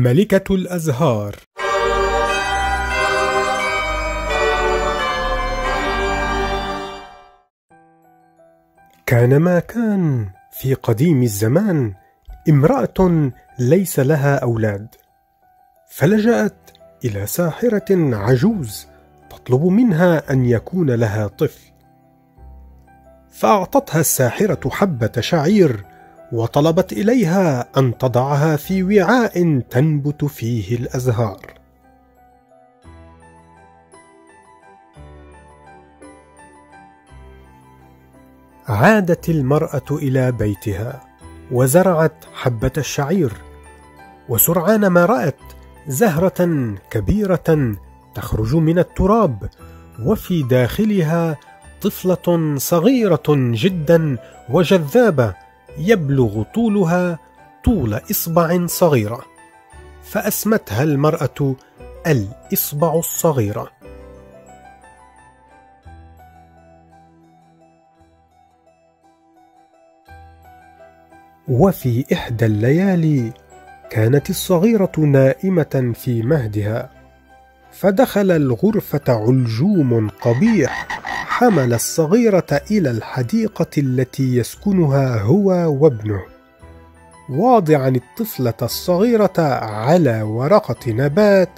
ملكة الأزهار. كان ما كان في قديم الزمان امرأة ليس لها أولاد فلجأت إلى ساحرة عجوز تطلب منها أن يكون لها طفل. فأعطتها الساحرة حبة شعير وطلبت إليها أن تضعها في وعاء تنبت فيه الأزهار. عادت المرأة إلى بيتها وزرعت حبة الشعير وسرعان ما رأت زهرة كبيرة تخرج من التراب وفي داخلها طفلة صغيرة جدا وجذابة يبلغ طولها طول إصبع صغيرة فأسمتها المرأة الإصبع الصغيرة. وفي إحدى الليالي كانت الصغيرة نائمة في مهدها فدخل الغرفة علجوم قبيح. حمل الصغيرة إلى الحديقة التي يسكنها هو وابنه. واضعا الطفلة الصغيرة على ورقة نبات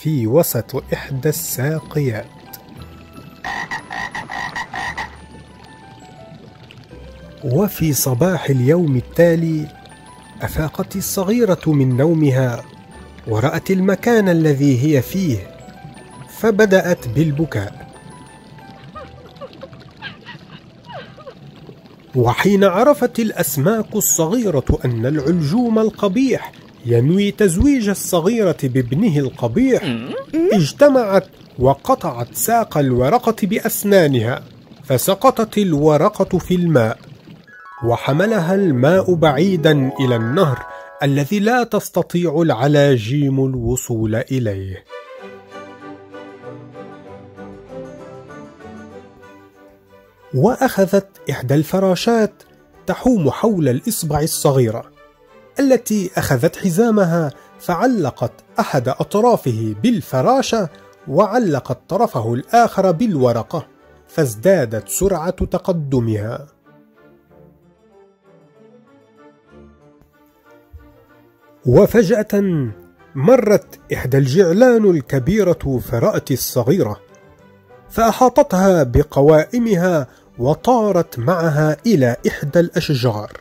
في وسط إحدى الساقيات. وفي صباح اليوم التالي أفاقت الصغيرة من نومها ورأت المكان الذي هي فيه فبدأت بالبكاء. وحين عرفت الأسماك الصغيرة أن العلجوم القبيح ينوي تزويج الصغيرة بابنه القبيح اجتمعت وقطعت ساق الورقة بأسنانها فسقطت الورقة في الماء وحملها الماء بعيدا إلى النهر الذي لا تستطيع العلاجيم الوصول إليه. وأخذت إحدى الفراشات تحوم حول الإصبع الصغيرة التي أخذت حزامها فعلقت أحد أطرافه بالفراشة وعلقت طرفه الآخر بالورقة فازدادت سرعة تقدمها. وفجأة مرت إحدى الجعلان الكبيرة فرأت الصغيرة فأحاطتها بقوائمها وطارت معها إلى إحدى الأشجار.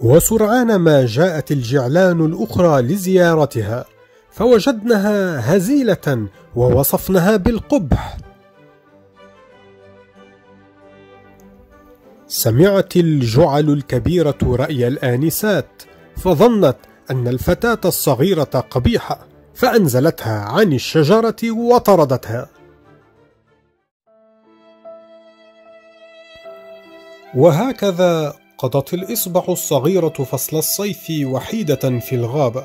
وسرعان ما جاءت الجعلان الأخرى لزيارتها فوجدنها هزيلة ووصفنها بالقبح. سمعت الجعل الكبيرة رأي الآنسات فظنت أن الفتاة الصغيرة قبيحة فأنزلتها عن الشجرة وطردتها. وهكذا قضت الإصبع الصغيرة فصل الصيف وحيدة في الغابة.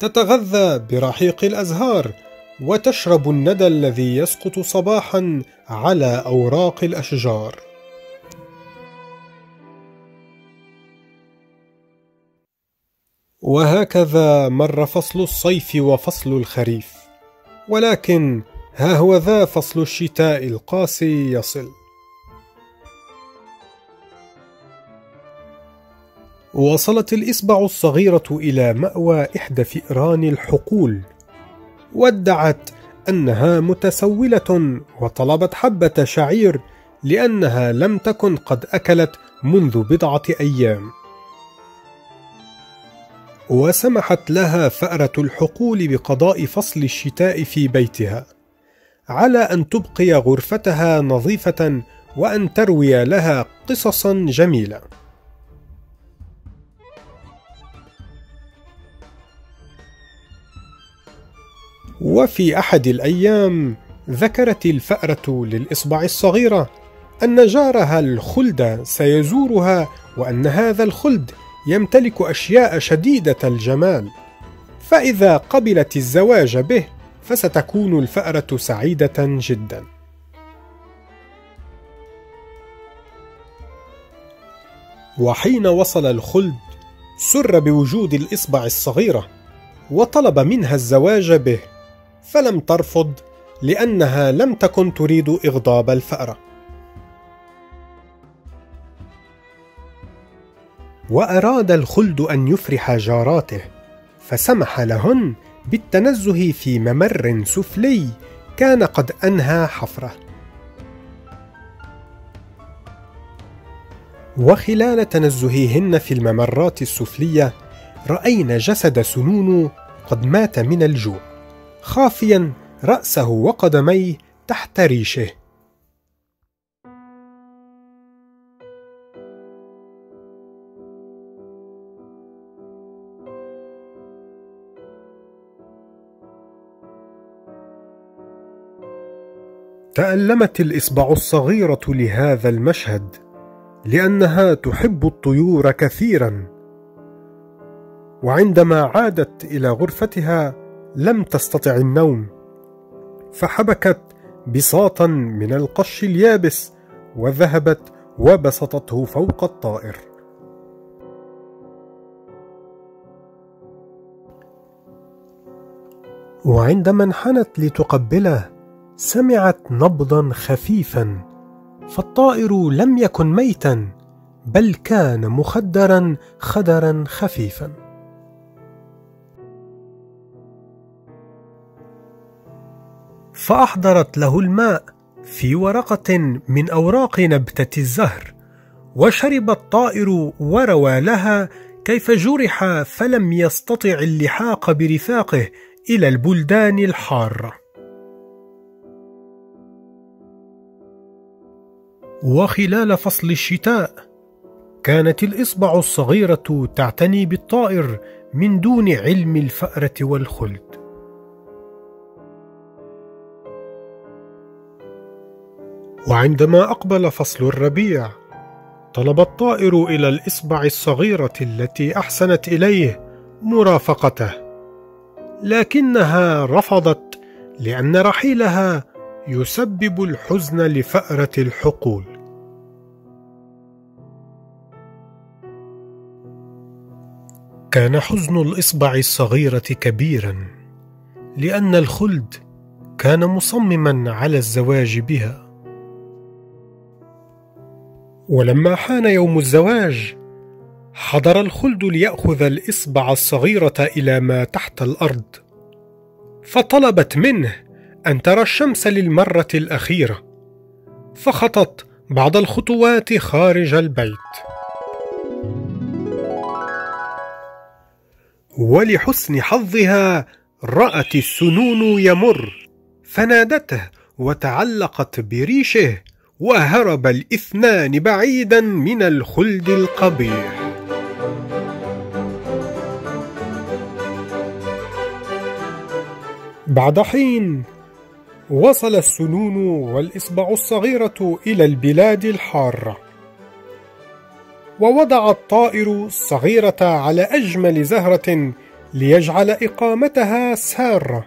تتغذى برحيق الأزهار وتشرب الندى الذي يسقط صباحا على أوراق الأشجار. وهكذا مر فصل الصيف وفصل الخريف. ولكن ها هو ذا فصل الشتاء القاسي يصل. وصلت الإصبع الصغيرة إلى مأوى إحدى فئران الحقول وادعت أنها متسولة وطلبت حبة شعير لأنها لم تكن قد أكلت منذ بضعة أيام. وسمحت لها فأرة الحقول بقضاء فصل الشتاء في بيتها على أن تبقي غرفتها نظيفة وأن تروي لها قصصا جميلة. وفي أحد الأيام ذكرت الفأرة للإصبع الصغيرة أن جارها الخلد سيزورها وأن هذا الخلد يمتلك أشياء شديدة الجمال. فإذا قبلت الزواج به فستكون الفأرة سعيدة جدا. وحين وصل الخلد سر بوجود الإصبع الصغيرة وطلب منها الزواج به فلم ترفض لأنها لم تكن تريد إغضاب الفأرة. وأراد الخلد أن يفرح جاراته فسمح لهن بالتنزه في ممر سفلي كان قد أنهى حفره. وخلال تنزههن في الممرات السفلية رأينا جسد سنون قد مات من الجوع. خافيا رأسه وقدميه تحت ريشه. تألمت الإصبع الصغيرة لهذا المشهد لأنها تحب الطيور كثيرا. وعندما عادت إلى غرفتها لم تستطع النوم فحبكت بساطا من القش اليابس وذهبت وبسطته فوق الطائر. وعندما انحنت لتقبله سمعت نبضا خفيفا فالطائر لم يكن ميتا بل كان مخدرا خدرا خفيفا. فأحضرت له الماء في ورقة من أوراق نبتة الزهر وشرب الطائر وروى لها كيف جرح فلم يستطع اللحاق برفاقه إلى البلدان الحارة. وخلال فصل الشتاء كانت الإصبع الصغيرة تعتني بالطائر من دون علم الفأرة والخلد. وعندما أقبل فصل الربيع طلب الطائر إلى الإصبع الصغيرة التي أحسنت إليه مرافقته لكنها رفضت لأن رحيلها يسبب الحزن لفأرة الحقول. كان حزن الإصبع الصغيرة كبيرا لأن الخلد كان مصمما على الزواج بها. ولما حان يوم الزواج حضر الخلد ليأخذ الإصبع الصغيرة إلى ما تحت الأرض فطلبت منه أن ترى الشمس للمرة الأخيرة فخطت بعض الخطوات خارج البيت. ولحسن حظها رأت السنون يمر فنادته وتعلقت بريشه وهرب الاثنان بعيدا من الخلد القبيح. بعد حين وصل السنون والإصبع الصغيرة إلى البلاد الحارة ووضع الطائر الصغيرة على أجمل زهرة ليجعل إقامتها سارة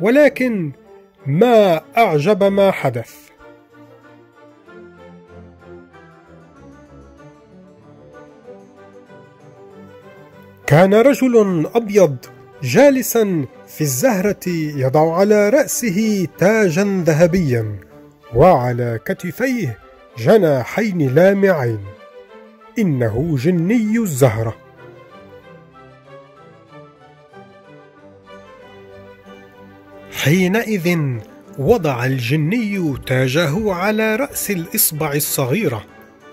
ولكن ما أعجب ما حدث. كان رجل أبيض جالسا في الزهرة يضع على رأسه تاجا ذهبيا وعلى كتفيه جناحين لامعين. إنه جني الزهرة. حينئذ وضع الجني تاجه على رأس الإصبع الصغيرة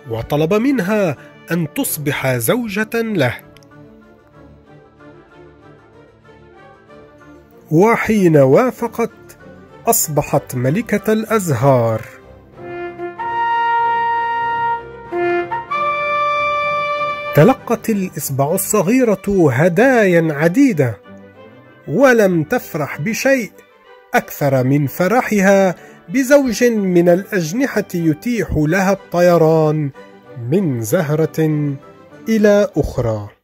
وطلب منها أن تصبح زوجة له. وحين وافقت أصبحت ملكة الأزهار. تلقت الإصبع الصغيرة هدايا عديدة ولم تفرح بشيء أكثر من فرحها بزوج من الأجنحة يتيح لها الطيران من زهرة إلى أخرى.